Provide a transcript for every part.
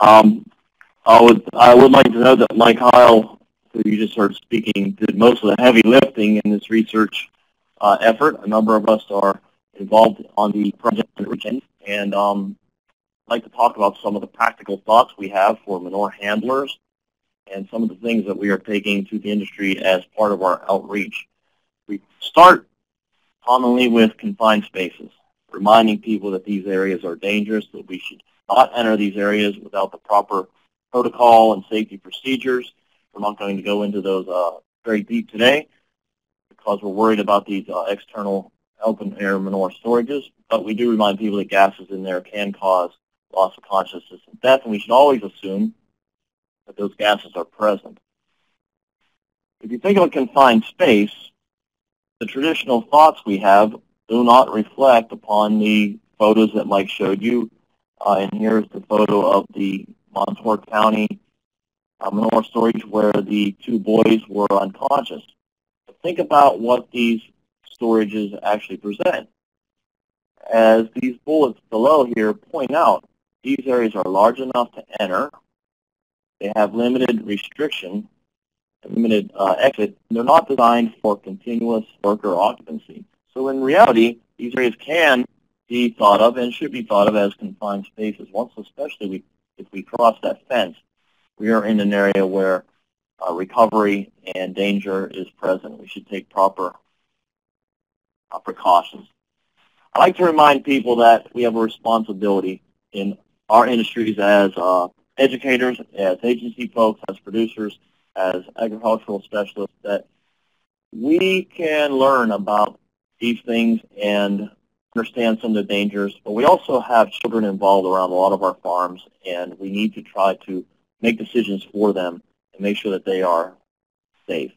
Um, I would I would like to know that Mike Hile, who you just heard speaking, did most of the heavy lifting in this research uh, effort. A number of us are involved on the project region, and um, I'd like to talk about some of the practical thoughts we have for manure handlers and some of the things that we are taking to the industry as part of our outreach. We start commonly with confined spaces, reminding people that these areas are dangerous, that we should not enter these areas without the proper protocol and safety procedures. We're not going to go into those uh, very deep today because we're worried about these uh, external open air manure storages, but we do remind people that gases in there can cause loss of consciousness and death, and we should always assume that those gases are present. If you think of a confined space, the traditional thoughts we have do not reflect upon the photos that Mike showed you. Uh, and here's the photo of the Montour County uh, manure storage where the two boys were unconscious. Think about what these storages actually present. As these bullets below here point out, these areas are large enough to enter. They have limited restriction, limited uh, exit. They're not designed for continuous worker occupancy. So in reality, these areas can be thought of and should be thought of as confined spaces. Once, especially we, if we cross that fence, we are in an area where uh, recovery and danger is present. We should take proper uh, precautions. I like to remind people that we have a responsibility in our industries as uh, educators, as agency folks, as producers, as agricultural specialists, that we can learn about these things and understand some of the dangers, but we also have children involved around a lot of our farms, and we need to try to make decisions for them and make sure that they are safe.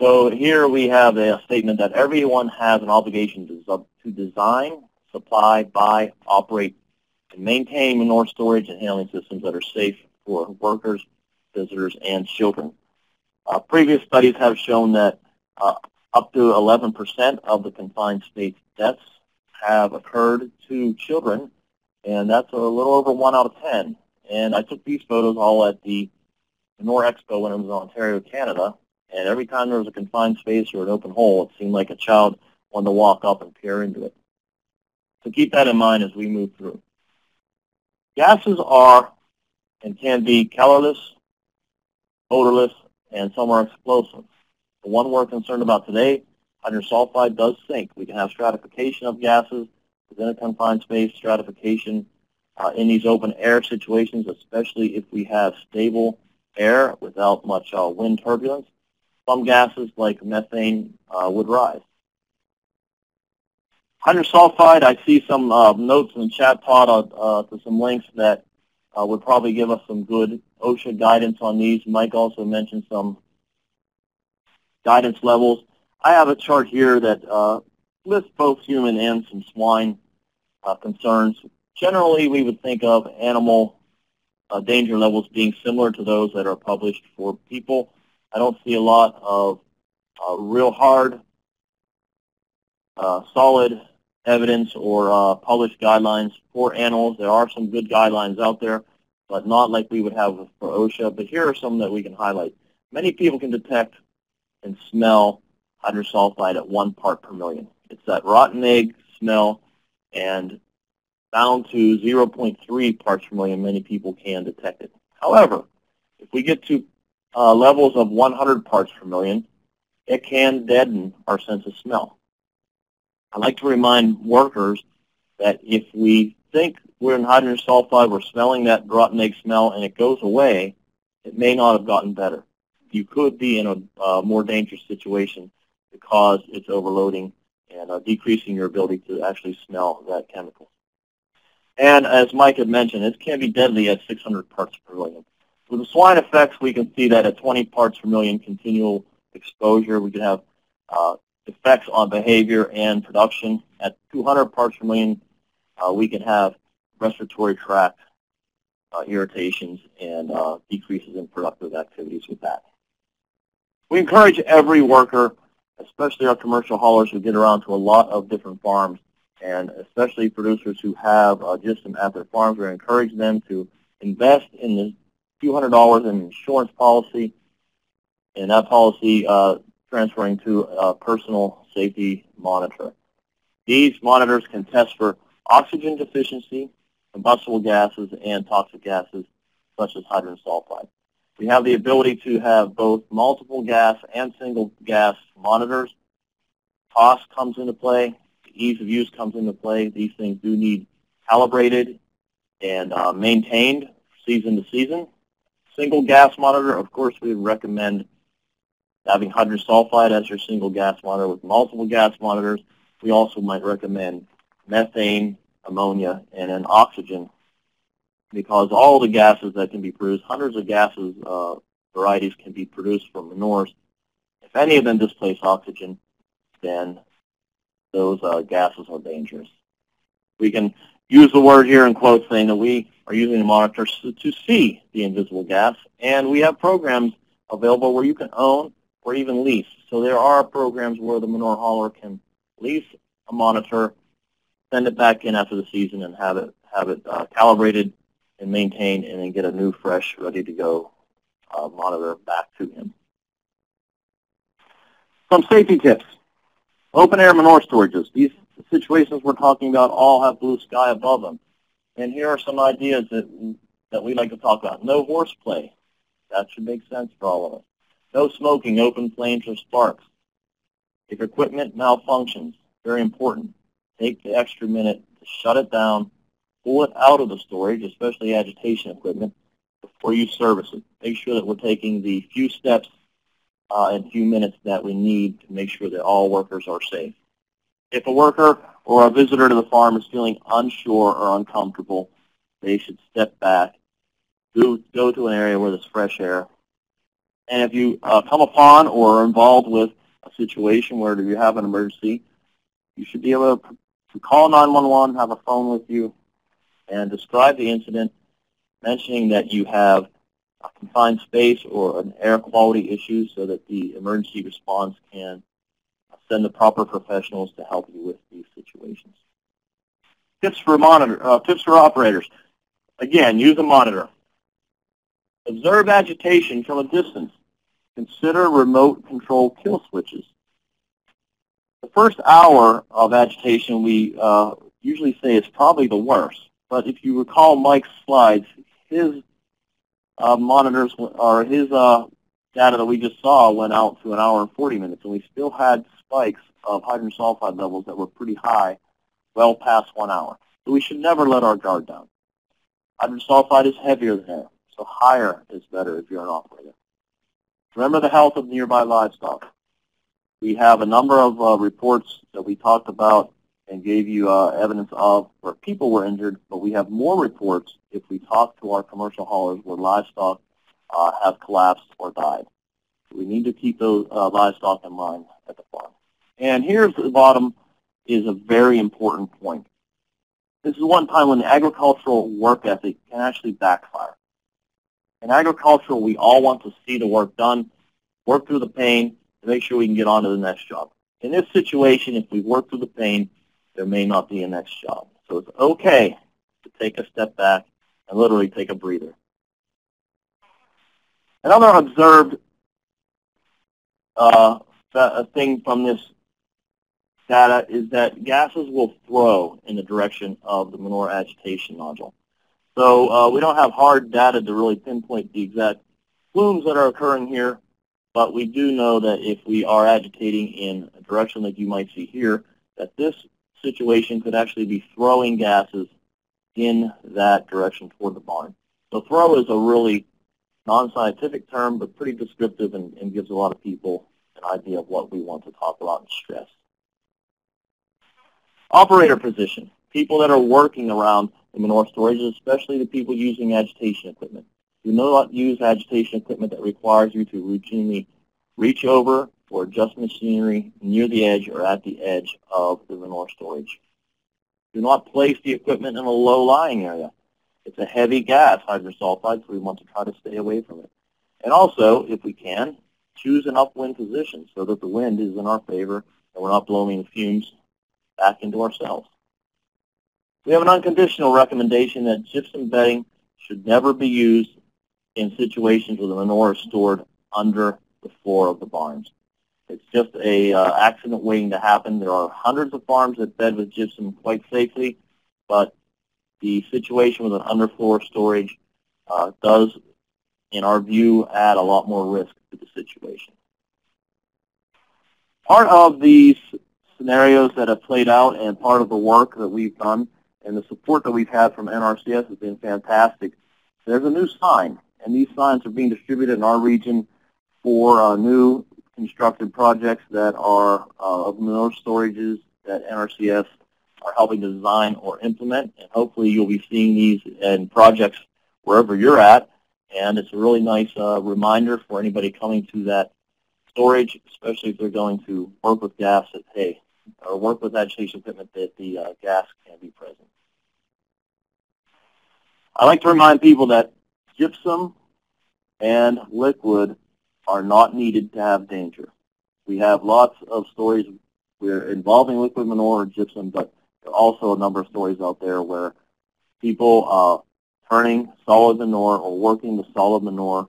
So here we have a statement that everyone has an obligation to, design, supply, buy, operate, and maintain manure storage and handling systems that are safe for workers, visitors, and children. Uh, previous studies have shown that uh, up to 11% of the confined space deaths have occurred to children, and that's a little over 1 out of 10. And I took these photos all at the Manure Expo when it was in Ontario, Canada, and every time there was a confined space or an open hole, it seemed like a child wanted to walk up and peer into it. So keep that in mind as we move through. Gases are and can be colorless, odorless, and some are explosive. The one we're concerned about today, hydrogen sulfide does sink. We can have stratification of gases within a confined space, stratification uh, in these open air situations, especially if we have stable air without much uh, wind turbulence. Some gases like methane uh, would rise. Hydrogen sulfide, I see some uh, notes in the chat, Todd, uh, uh, to some links that would probably give us some good OSHA guidance on these. Mike also mentioned some guidance levels. I have a chart here that uh, lists both human and some swine uh, concerns. Generally, we would think of animal uh, danger levels being similar to those that are published for people. I don't see a lot of uh, real hard, uh, solid evidence or uh, published guidelines for animals. There are some good guidelines out there, but not like we would have for OSHA. But here are some that we can highlight. Many people can detect and smell hydrosulfide at one part per million. It's that rotten egg smell, and down to 0.3 parts per million, many people can detect it. However, if we get to uh, levels of 100 parts per million, it can deaden our sense of smell. I like to remind workers that if we think we're in hydrogen sulfide, we're smelling that rotten egg smell, and it goes away, it may not have gotten better. You could be in a uh, more dangerous situation because it's overloading and uh, decreasing your ability to actually smell that chemical. And as Mike had mentioned, it can be deadly at 600 parts per million. With the swine effects, we can see that at 20 parts per million continual exposure, we can have uh, effects on behavior and production. At 200 parts per million, uh, we can have respiratory tract uh, irritations and uh, decreases in productive activities with that. We encourage every worker, especially our commercial haulers who get around to a lot of different farms, and especially producers who have uh, gypsum at their farms, we encourage them to invest in the few hundred dollars in insurance policy, and that policy uh, transferring to a personal safety monitor. These monitors can test for oxygen deficiency, combustible gases, and toxic gases such as hydrogen sulfide. We have the ability to have both multiple gas and single gas monitors. Cost comes into play. Ease of use comes into play. These things do need calibrated and uh, maintained season to season. Single gas monitor, of course, we would recommend having hydrogen sulfide as your single gas monitor with multiple gas monitors. We also might recommend methane, ammonia, and then oxygen because all the gases that can be produced, hundreds of gases uh, varieties can be produced from manures. If any of them displace oxygen, then those uh, gases are dangerous. We can use the word here in quotes saying that we are using the monitor to see the invisible gas, and we have programs available where you can own or even lease. So there are programs where the manure hauler can lease a monitor, send it back in after the season, and have it have it uh, calibrated and maintained, and then get a new, fresh, ready to go uh, monitor back to him. Some safety tips. Open air manure storages. These situations we're talking about all have blue sky above them. And here are some ideas that, that we like to talk about. No horseplay. That should make sense for all of us. No smoking, open flames, or sparks. If equipment malfunctions, very important, take the extra minute to shut it down, pull it out of the storage, especially agitation equipment, before you service it. Make sure that we're taking the few steps uh, and few minutes that we need to make sure that all workers are safe. If a worker or a visitor to the farm is feeling unsure or uncomfortable, they should step back, go, go to an area where there's fresh air. And if you uh, come upon or are involved with a situation where you have an emergency, you should be able to call 911, have a phone with you, and describe the incident, mentioning that you have a confined space or an air quality issue so that the emergency response can send the proper professionals to help you with these situations. Tips for monitor, uh, tips for operators. Again, use a monitor. Observe agitation from a distance. Consider remote control kill switches. The first hour of agitation we uh, usually say is probably the worst. But if you recall Mike's slides, his uh, monitors or his uh, data that we just saw went out to an hour and 40 minutes, and we still had spikes of hydrogen sulfide levels that were pretty high, well past one hour. So we should never let our guard down. Hydrogen sulfide is heavier than air, so higher is better if you're an operator. Remember the health of nearby livestock. We have a number of uh, reports that we talked about and gave you uh, evidence of where people were injured, but we have more reports if we talk to our commercial haulers where livestock uh, have collapsed or died. We need to keep those uh, livestock in mind at the farm. And here's the bottom is a very important point. This is one time when the agricultural work ethic can actually backfire. In agriculture, we all want to see the work done, work through the pain, to make sure we can get on to the next job. In this situation, if we work through the pain, there may not be a next job. So it's okay to take a step back and literally take a breather. Another observed uh, thing from this data is that gases will flow in the direction of the manure agitation nozzle. So uh, we don't have hard data to really pinpoint the exact plumes that are occurring here, but we do know that if we are agitating in a direction like you might see here, that this situation could actually be throwing gases in that direction toward the barn. So throw is a really non-scientific term, but pretty descriptive and, and gives a lot of people an idea of what we want to talk about in stress. Operator position, people that are working around the manure storages, especially the people using agitation equipment. Do not use agitation equipment that requires you to routinely reach over or adjust machinery near the edge or at the edge of the manure storage. Do not place the equipment in a low-lying area. It's a heavy gas, hydrogen sulfide, so we want to try to stay away from it. And also, if we can, choose an upwind position so that the wind is in our favor and we're not blowing the fumes back into ourselves. We have an unconditional recommendation that gypsum bedding should never be used in situations where the manure is stored under the floor of the barns. It's just a uh, accident waiting to happen. There are hundreds of farms that bed with gypsum quite safely, but the situation with an underfloor storage uh, does, in our view, add a lot more risk to the situation. Part of these scenarios that have played out and part of the work that we've done and the support that we've had from NRCS has been fantastic. There's a new sign, and these signs are being distributed in our region for uh, new constructed projects that are uh, of manure storages that NRCS are helping to design or implement. And hopefully you'll be seeing these in projects wherever you're at. And it's a really nice uh, reminder for anybody coming to that storage, especially if they're going to work with gas that, hey, or work with agitation equipment that the uh, gas can be present. I like to remind people that gypsum and liquid are not needed to have danger. We have lots of stories where involving liquid manure or gypsum, but also a number of stories out there where people uh, turning solid manure or working with solid manure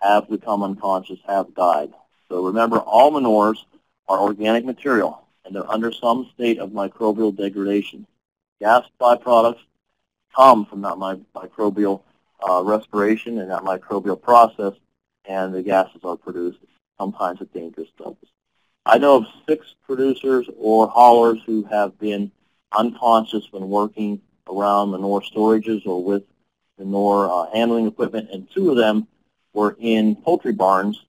have become unconscious, have died. So remember, all manures are organic material, and they're under some state of microbial degradation. Gas byproducts come from that microbial uh, respiration and that microbial process, and the gases are produced sometimes at dangerous levels. I know of six producers or haulers who have been unconscious when working around manure storages or with manure uh, handling equipment, and two of them were in poultry barns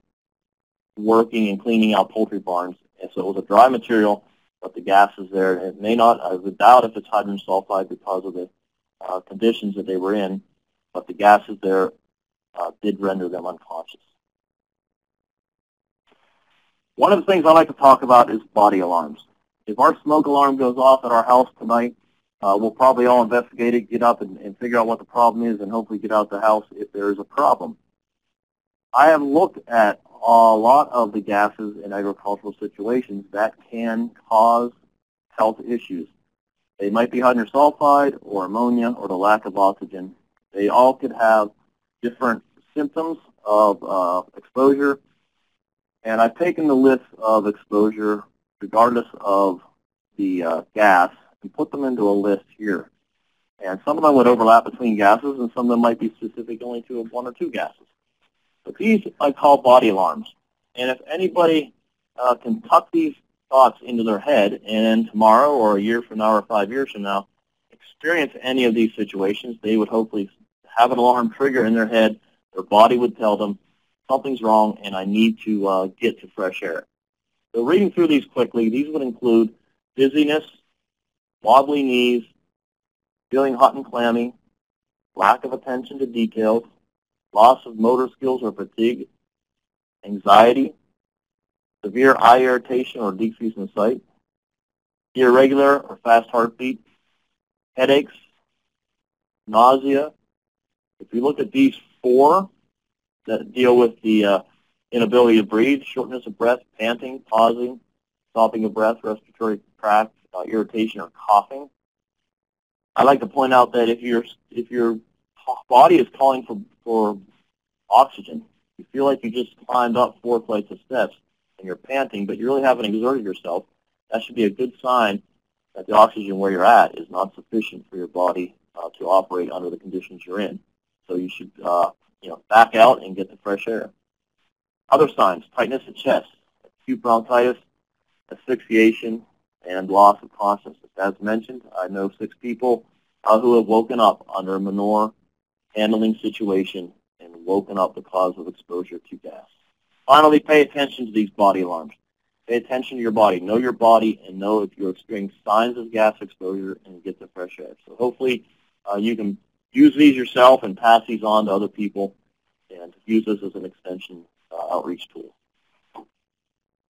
working and cleaning out poultry barns. And so it was a dry material, but the gas is there. It may not, I would doubt if it's hydrogen sulfide because of the uh, conditions that they were in, but the gases there uh, did render them unconscious. One of the things I like to talk about is body alarms. If our smoke alarm goes off at our house tonight, uh, we'll probably all investigate it, get up and, and figure out what the problem is, and hopefully get out the house if there is a problem. I have looked at a lot of the gases in agricultural situations that can cause health issues. They might be hydrogen sulfide or ammonia or the lack of oxygen. They all could have different symptoms of uh, exposure. And I've taken the list of exposure regardless of the uh, gas and put them into a list here. And some of them would overlap between gases and some of them might be specific only to one or two gases. But these I call body alarms. And if anybody uh, can tuck these thoughts into their head and tomorrow or a year from now or five years from now experience any of these situations, they would hopefully have an alarm trigger in their head. Their body would tell them something's wrong and I need to uh, get to fresh air. So reading through these quickly, these would include dizziness, wobbly knees, feeling hot and clammy, lack of attention to details, loss of motor skills or fatigue, anxiety, severe eye irritation or decrease in sight, irregular or fast heartbeat, headaches, nausea. If you look at these four that deal with the uh, inability to breathe, shortness of breath, panting, pausing, stopping of breath, respiratory tract uh, irritation, or coughing. I like to point out that if your if your body is calling for for oxygen, you feel like you just climbed up four flights of steps, and you're panting, but you really haven't exerted yourself, that should be a good sign that the oxygen where you're at is not sufficient for your body uh, to operate under the conditions you're in. So you should, uh, you know, back out and get the fresh air. Other signs, tightness of chest, acute bronchitis, asphyxiation, and loss of consciousness. As mentioned, I know six people uh, who have woken up under a manure handling situation and woken up because of exposure to gas. Finally, pay attention to these body alarms. Pay attention to your body. Know your body and know if you're experiencing signs of gas exposure and get the fresh air. So hopefully uh, you can use these yourself and pass these on to other people and use this as an extension uh, outreach tool.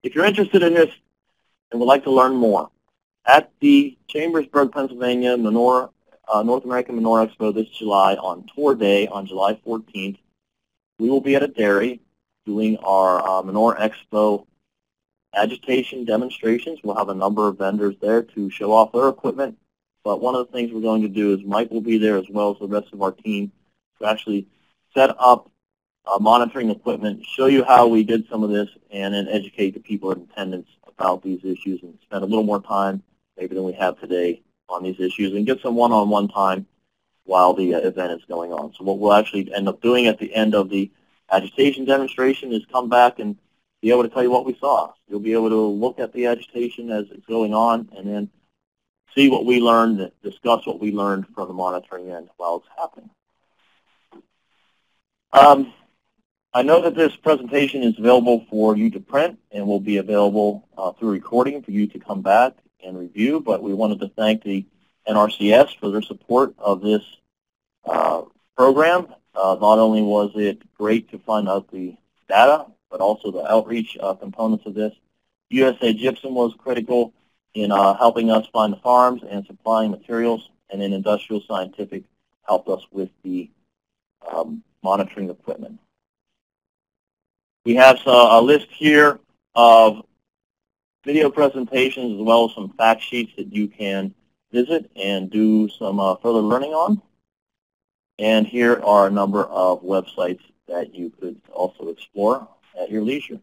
If you're interested in this and would like to learn more, at the Chambersburg, Pennsylvania uh, North American Manure Expo this July on tour day on July 14th, we will be at a dairy doing our uh, Manure Expo agitation demonstrations. We'll have a number of vendors there to show off their equipment. But one of the things we're going to do is Mike will be there as well as the rest of our team to actually set up uh, monitoring equipment, show you how we did some of this, and then educate the people in attendance about these issues and spend a little more time maybe than we have today on these issues and get some one-on-one -on -one time while the uh, event is going on. So what we'll actually end up doing at the end of the agitation demonstration is come back and be able to tell you what we saw. You'll be able to look at the agitation as it's going on and then see what we learned, discuss what we learned from the monitoring end while it's happening. Um, I know that this presentation is available for you to print and will be available uh, through recording for you to come back and review, but we wanted to thank the NRCS for their support of this uh, program. Uh, not only was it great to find out the data, but also the outreach uh, components of this. USA Gypsum was critical in uh, helping us find the farms and supplying materials, and then Industrial Scientific helped us with the um, monitoring equipment. We have uh, a list here of video presentations as well as some fact sheets that you can visit and do some uh, further learning on. And here are a number of websites that you could also explore at your leisure.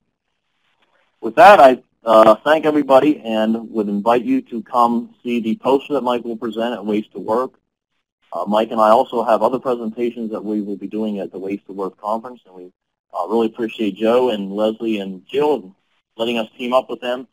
With that, I uh, thank everybody and would invite you to come see the poster that Mike will present at Waste to Worth. Uh, Mike and I also have other presentations that we will be doing at the Waste to Worth conference, and we uh, really appreciate Joe and Leslie and Jill letting us team up with them